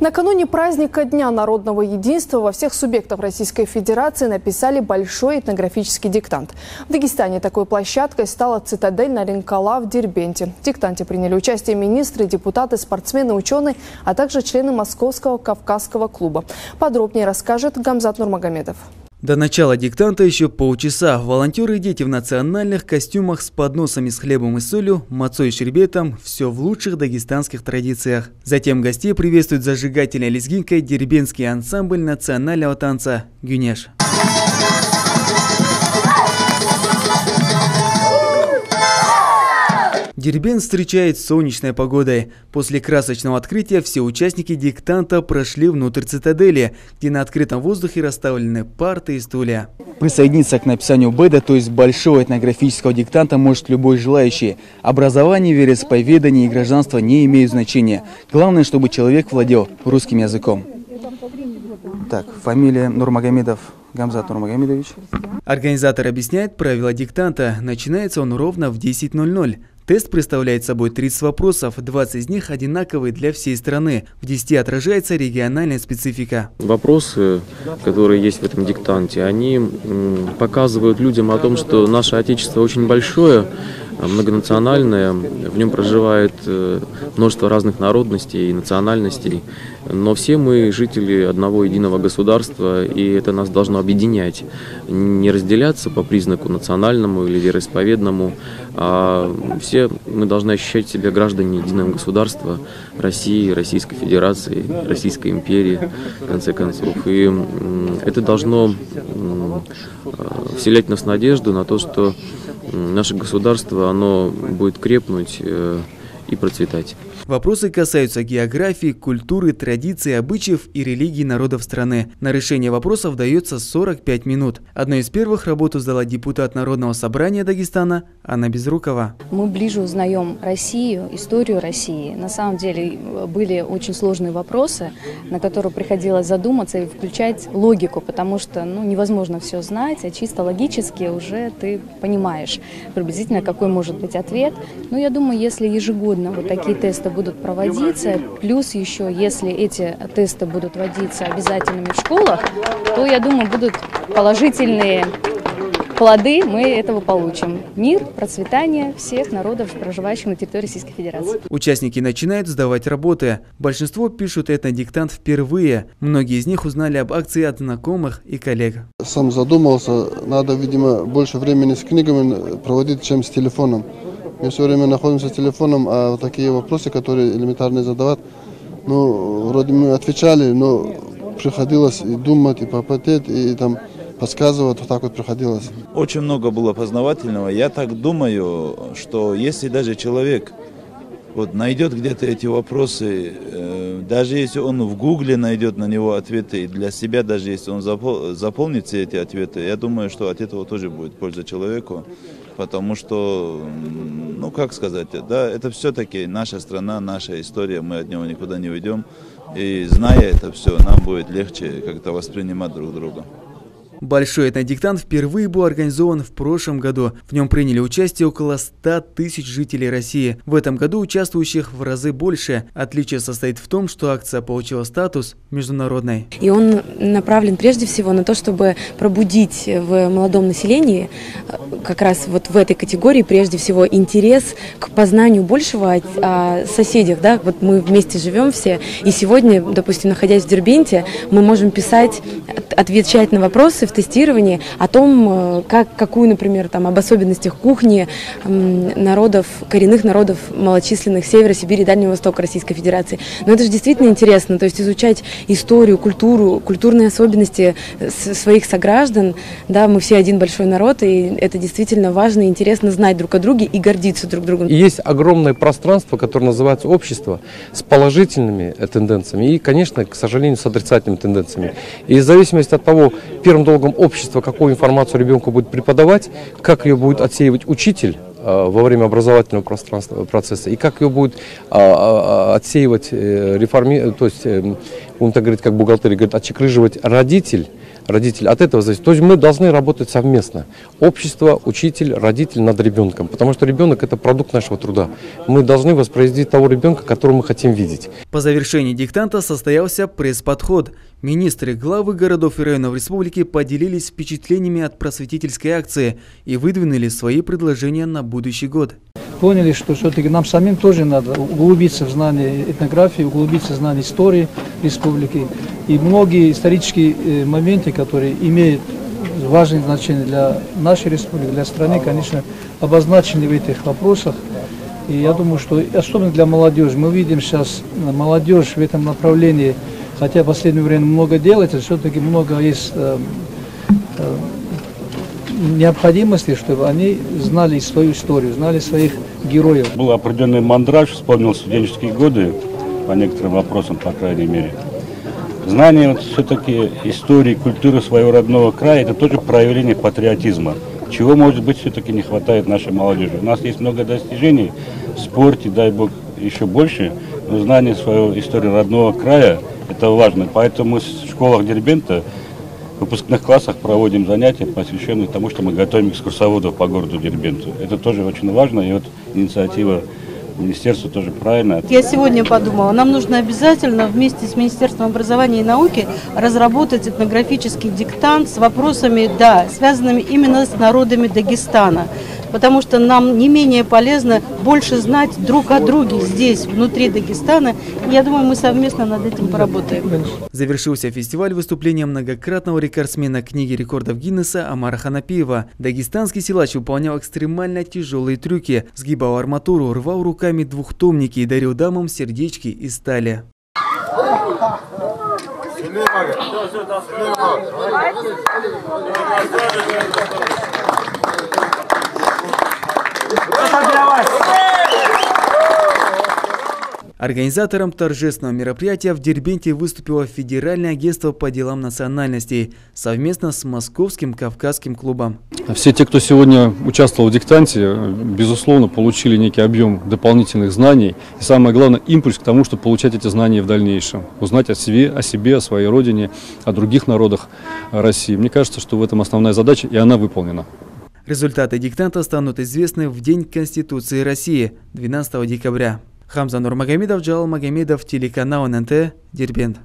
Накануне праздника Дня народного единства во всех субъектах Российской Федерации написали большой этнографический диктант. В Дагестане такой площадкой стала цитадель Наринкала в Дербенте. В диктанте приняли участие министры, депутаты, спортсмены, ученые, а также члены Московского Кавказского клуба. Подробнее расскажет Гамзат Нурмагомедов. До начала диктанта еще полчаса. Волонтеры и дети в национальных костюмах с подносами с хлебом и солью, мацой и шербетом – все в лучших дагестанских традициях. Затем гостей приветствует зажигательной лезгинкой дербенский ансамбль национального танца «Гюнеш». Дербен встречает солнечной погодой. После красочного открытия все участники диктанта прошли внутрь цитадели, где на открытом воздухе расставлены парты и стулья. Присоединиться к написанию БЭДа, то есть большого этнографического диктанта, может любой желающий. Образование, вероисповедание и гражданство не имеют значения. Главное, чтобы человек владел русским языком. Так, фамилия Нурмагомедов Гамзат Нурмагомедович. Организатор объясняет правила диктанта. Начинается он ровно в 10.00. Тест представляет собой 30 вопросов, 20 из них одинаковые для всей страны. В 10 отражается региональная специфика. Вопросы, которые есть в этом диктанте, они показывают людям о том, что наше Отечество очень большое, многонациональное, в нем проживает э, множество разных народностей и национальностей, но все мы жители одного единого государства, и это нас должно объединять, не разделяться по признаку национальному или вероисповедному, а все мы должны ощущать себя граждане единого государства России, Российской Федерации, Российской империи, в конце концов. И это должно вселять в нас надежду на то, что наше государство, оно будет крепнуть э, и процветать. Вопросы касаются географии, культуры, традиций, обычаев и религии народов страны. На решение вопросов дается 45 минут. Одной из первых работу сдала депутат Народного собрания Дагестана Анна Безрукова. Мы ближе узнаем Россию, историю России. На самом деле были очень сложные вопросы, на которые приходилось задуматься и включать логику, потому что ну, невозможно все знать, а чисто логически уже ты понимаешь приблизительно, какой может быть ответ. Но я думаю, если ежегодно вот такие тесты будут проводиться. Плюс еще, если эти тесты будут вводиться обязательными в школах, то, я думаю, будут положительные плоды мы этого получим. Мир, процветание всех народов, проживающих на территории Российской Федерации. Участники начинают сдавать работы. Большинство пишут это диктант впервые. Многие из них узнали об акции от знакомых и коллег. Сам задумался, надо, видимо, больше времени с книгами проводить, чем с телефоном. Мы все время находимся с телефоном, а вот такие вопросы, которые элементарные задавать, ну, вроде мы отвечали, но приходилось и думать, и попотеть, и там подсказывать, вот так вот приходилось. Очень много было познавательного. Я так думаю, что если даже человек вот найдет где-то эти вопросы, э, даже если он в гугле найдет на него ответы, и для себя, даже если он запол, заполнит все эти ответы, я думаю, что от этого тоже будет польза человеку потому что, ну как сказать, да, это все-таки наша страна, наша история, мы от него никуда не уйдем. И зная это все, нам будет легче как-то воспринимать друг друга. Большой этнодиктант впервые был организован в прошлом году. В нем приняли участие около 100 тысяч жителей России. В этом году участвующих в разы больше. Отличие состоит в том, что акция получила статус международной. И он направлен прежде всего на то, чтобы пробудить в молодом населении э, как раз вот в этой категории прежде всего интерес к познанию большего о, соседях. Да? Вот мы вместе живем все, и сегодня, допустим, находясь в Дербенте, мы можем писать, отвечать на вопросы в тестировании о том, э, как, какую, например, там, об особенностях кухни народов, коренных народов малочисленных Севера, Сибири и Дальнего Востока Российской Федерации. Но это же действительно интересно, то есть изучать историю, культуру, культурные особенности э, своих сограждан. Да, мы все один большой народ, и это действительно важно и интересно знать друг о друге и гордиться друг другом. И есть огромное пространство, которое называется общество, с положительными э, тенденциями и, конечно, к сожалению, с отрицательными тенденциями. И в зависимости от того, первым долгом долгом общества, какую информацию ребенку будет преподавать, как ее будет отсеивать учитель э, во время образовательного процесса, и как ее будет а, а, отсеивать, э, реформи, то есть, он так говорит, как бухгалтерия говорит, отчекрыживать родитель, родитель. От этого зависит. То есть мы должны работать совместно. Общество, учитель, родитель над ребенком. Потому что ребенок это продукт нашего труда. Мы должны воспроизвести того ребенка, которого мы хотим видеть. По завершении диктанта состоялся пресс-подход. Министры, главы городов и районов республики поделились впечатлениями от просветительской акции и выдвинули свои предложения на будущий год поняли, что все-таки нам самим тоже надо углубиться в знание этнографии, углубиться в знание истории республики. И многие исторические э, моменты, которые имеют важное значение для нашей республики, для страны, конечно, обозначены в этих вопросах. И я думаю, что особенно для молодежи, мы видим сейчас э, молодежь в этом направлении, хотя в последнее время много делается, все-таки много есть э, необходимости, чтобы они знали свою историю, знали своих героев. Был определенный мандраж, вспомнил студенческие годы, по некоторым вопросам, по крайней мере. Знание вот, все-таки истории, культуры своего родного края, это тоже проявление патриотизма. Чего, может быть, все-таки не хватает нашей молодежи. У нас есть много достижений в спорте, дай бог, еще больше, но знание своего истории родного края, это важно. Поэтому мы в школах Дербента в выпускных классах проводим занятия, посвященные тому, что мы готовим экскурсоводов по городу Дербенту. Это тоже очень важно, и вот инициатива министерства тоже правильно. Я сегодня подумала, нам нужно обязательно вместе с Министерством образования и науки разработать этнографический диктант с вопросами, да, связанными именно с народами Дагестана потому что нам не менее полезно больше знать друг о друге здесь, внутри Дагестана. Я думаю, мы совместно над этим поработаем. Завершился фестиваль выступлением многократного рекордсмена книги рекордов Гиннесса Амара Ханапиева. Дагестанский силач выполнял экстремально тяжелые трюки, сгибал арматуру, рвал руками двухтомники и дарил дамам сердечки из стали. Организатором торжественного мероприятия в Дербенте выступило Федеральное агентство по делам национальностей совместно с Московским Кавказским клубом. Все те, кто сегодня участвовал в диктанте, безусловно, получили некий объем дополнительных знаний и, самое главное, импульс к тому, чтобы получать эти знания в дальнейшем, узнать о себе, о себе, о своей родине, о других народах России. Мне кажется, что в этом основная задача, и она выполнена. Результаты диктанта станут известны в День Конституции России 12 декабря. Хамза Нурмагомедов, Джалал Магомедов, телеканал ННТ, Дербент.